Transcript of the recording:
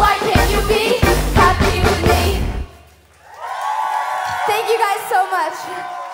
Why can't you be happy with me? Thank you guys so much.